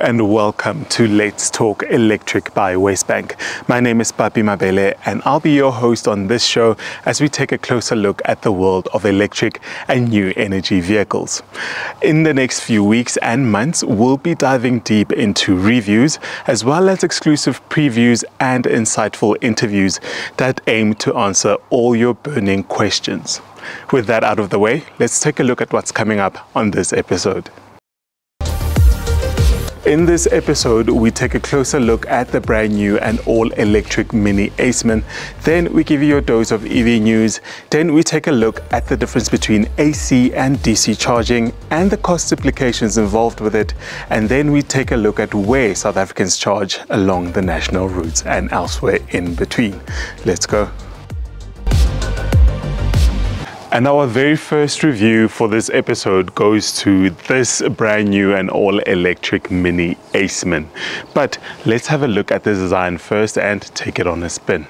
and welcome to Let's Talk Electric by WesBank. My name is Papi Mabele and I'll be your host on this show as we take a closer look at the world of electric and new energy vehicles. In the next few weeks and months, we'll be diving deep into reviews as well as exclusive previews and insightful interviews that aim to answer all your burning questions. With that out of the way, let's take a look at what's coming up on this episode. In this episode, we take a closer look at the brand new and all electric Mini Aceman. Then we give you a dose of EV news. Then we take a look at the difference between AC and DC charging and the cost implications involved with it. And then we take a look at where South Africans charge along the national routes and elsewhere in between. Let's go. And our very first review for this episode goes to this brand new and all electric Mini Aceman. But let's have a look at the design first and take it on a spin.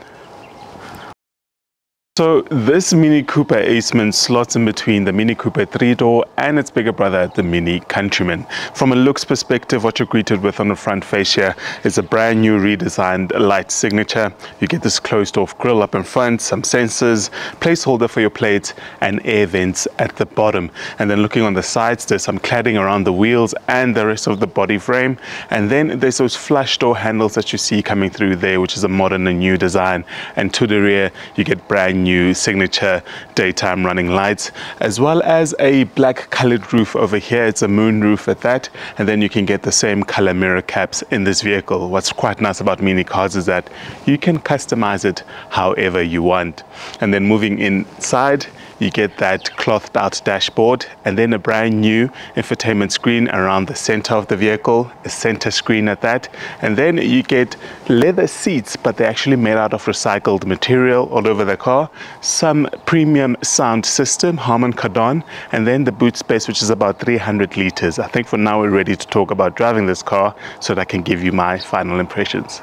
So this Mini Cooper Aceman slots in between the Mini Cooper 3-door and its bigger brother, the Mini Countryman. From a looks perspective, what you're greeted with on the front fascia is a brand new redesigned light signature. You get this closed off grille up in front, some sensors, placeholder for your plates and air vents at the bottom. And then looking on the sides, there's some cladding around the wheels and the rest of the body frame. And then there's those flush door handles that you see coming through there, which is a modern and new design. And to the rear, you get brand new signature daytime running lights, as well as a black colored roof over here. It's a moon roof at that. And then you can get the same color mirror caps in this vehicle. What's quite nice about mini cars is that you can customize it however you want. And then moving inside, you get that clothed out dashboard and then a brand new infotainment screen around the center of the vehicle, a center screen at that. And then you get leather seats, but they're actually made out of recycled material all over the car. Some premium sound system, Harman Kardon, and then the boot space, which is about 300 liters. I think for now we're ready to talk about driving this car so that I can give you my final impressions.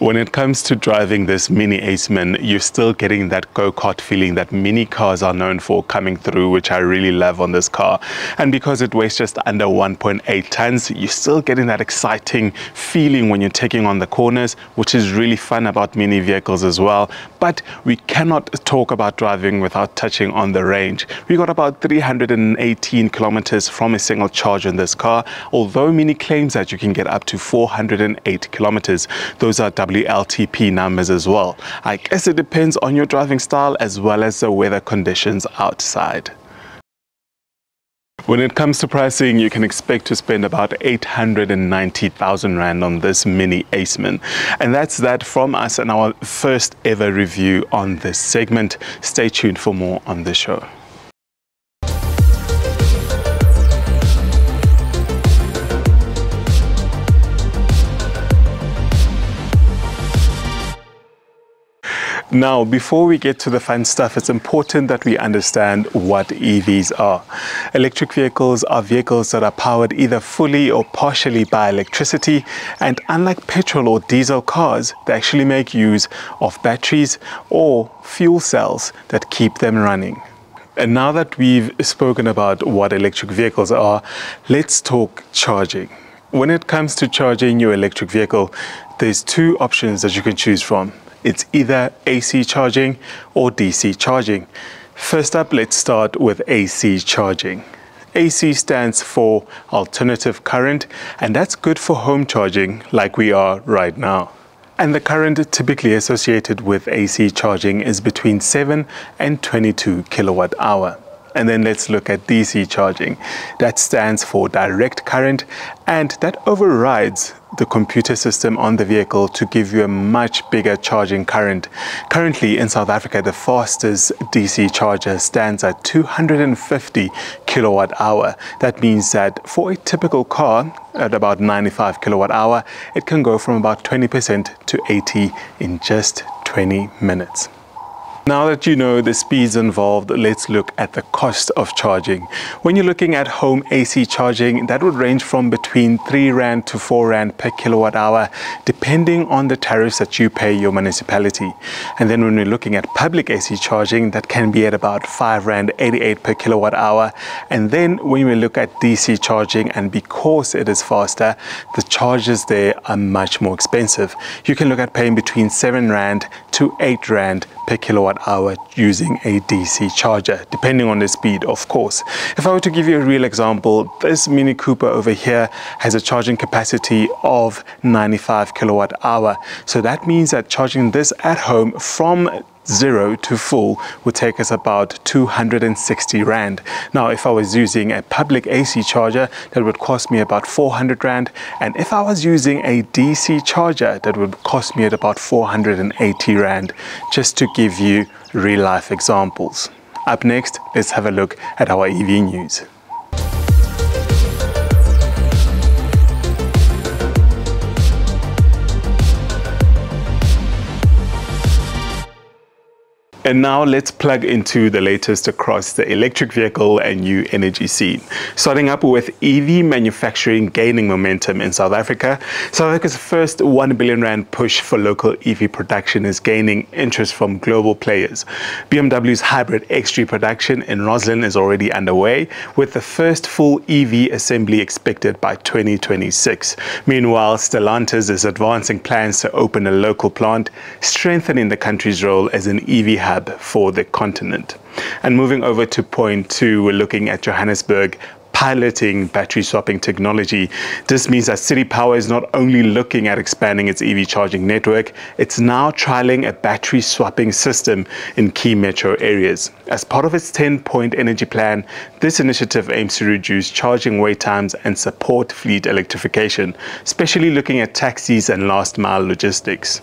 When it comes to driving this Mini Aceman, you're still getting that go-kart feeling that mini cars are known for coming through, which I really love on this car. And because it weighs just under 1.8 tons, you're still getting that exciting feeling when you're taking on the corners, which is really fun about mini vehicles as well. But we cannot talk about driving without touching on the range. We got about 318 kilometers from a single charge in this car, although Mini claims that you can get up to 408 kilometers. Those are WLTP numbers as well. I guess it depends on your driving style as well as the weather conditions outside. When it comes to pricing, you can expect to spend about 890,000 Rand on this mini Aceman. And that's that from us and our first ever review on this segment. Stay tuned for more on the show. Now, before we get to the fun stuff, it's important that we understand what EVs are. Electric vehicles are vehicles that are powered either fully or partially by electricity, and unlike petrol or diesel cars, they actually make use of batteries or fuel cells that keep them running. And now that we've spoken about what electric vehicles are, let's talk charging. When it comes to charging your electric vehicle, there's two options that you can choose from it's either AC charging or DC charging. First up, let's start with AC charging. AC stands for alternative current, and that's good for home charging like we are right now. And the current typically associated with AC charging is between 7 and 22 kilowatt hour. And then let's look at DC charging. That stands for direct current and that overrides the computer system on the vehicle to give you a much bigger charging current. Currently in South Africa, the fastest DC charger stands at 250 kilowatt hour. That means that for a typical car at about 95 kilowatt hour, it can go from about 20% to 80 in just 20 minutes. Now that you know the speeds involved, let's look at the cost of charging. When you're looking at home AC charging, that would range from between between 3 Rand to 4 Rand per kilowatt hour, depending on the tariffs that you pay your municipality. And then when we're looking at public AC charging, that can be at about 5 Rand 88 per kilowatt hour. And then when we look at DC charging, and because it is faster, the charges there are much more expensive. You can look at paying between 7 Rand to 8 Rand per kilowatt hour using a DC charger, depending on the speed, of course. If I were to give you a real example, this Mini Cooper over here has a charging capacity of 95 kilowatt hour. So that means that charging this at home from zero to full would take us about 260 Rand. Now, if I was using a public AC charger, that would cost me about 400 Rand. And if I was using a DC charger, that would cost me at about 480 Rand, just to give you real life examples. Up next, let's have a look at our EV news. And now let's plug into the latest across the electric vehicle and new energy scene. Starting up with EV manufacturing gaining momentum in South Africa. South Africa's first 1 billion rand push for local EV production is gaining interest from global players. BMW's hybrid X3 production in Rosslyn is already underway, with the first full EV assembly expected by 2026. Meanwhile, Stellantis is advancing plans to open a local plant, strengthening the country's role as an EV hub for the continent. And moving over to point two, we're looking at Johannesburg piloting battery swapping technology. This means that City Power is not only looking at expanding its EV charging network, it's now trialing a battery swapping system in key metro areas. As part of its 10 point energy plan, this initiative aims to reduce charging wait times and support fleet electrification, especially looking at taxis and last mile logistics.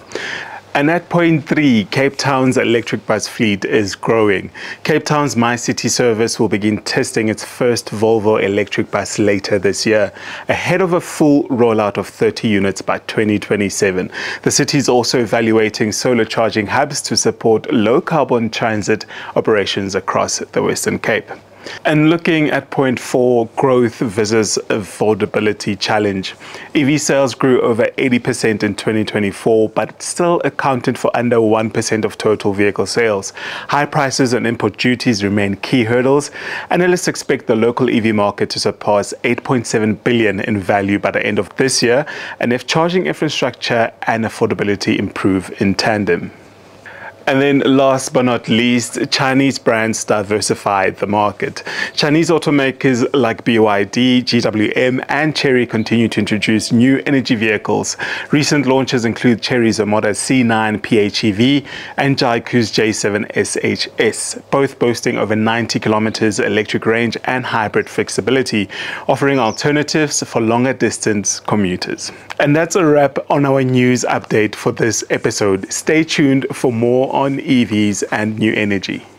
And at point three, Cape Town's electric bus fleet is growing. Cape Town's MyCiti service will begin testing its first Volvo electric bus later this year, ahead of a full rollout of 30 units by 2027. The city is also evaluating solar charging hubs to support low carbon transit operations across the Western Cape. And looking at point four, growth versus affordability challenge. EV sales grew over 80% in 2024, but still accounted for under 1% of total vehicle sales. High prices and import duties remain key hurdles. Analysts expect the local EV market to surpass 8.7 billion in value by the end of this year, and if charging infrastructure and affordability improve in tandem. And then last but not least, Chinese brands diversified the market. Chinese automakers like BYD, GWM and Chery continue to introduce new energy vehicles. Recent launches include Chery's Omoda C9 PHEV and Jaecoo's J7 SHS, both boasting over 90 kilometers electric range and hybrid flexibility, offering alternatives for longer distance commuters. And that's a wrap on our news update for this episode. Stay tuned for more on EVs and new energy.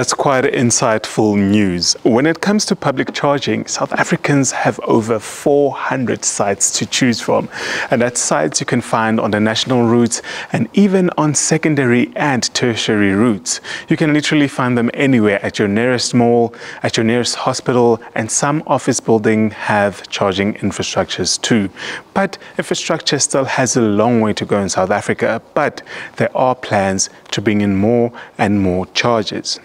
That's quite insightful news. When it comes to public charging, South Africans have over 400 sites to choose from. And that's sites you can find on the national routes and even on secondary and tertiary routes. You can literally find them anywhere at your nearest mall, at your nearest hospital, and some office buildings have charging infrastructures too. But infrastructure still has a long way to go in South Africa, but there are plans to bring in more and more chargers.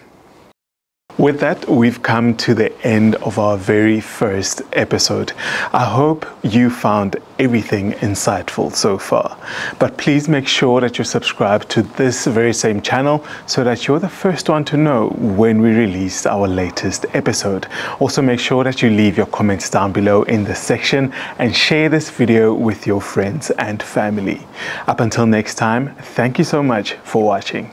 With that, we've come to the end of our very first episode. I hope you found everything insightful so far. But please make sure that you're subscribed to this very same channel so that you're the first one to know when we release our latest episode. Also, make sure that you leave your comments down below in the section and share this video with your friends and family. Up until next time, thank you so much for watching.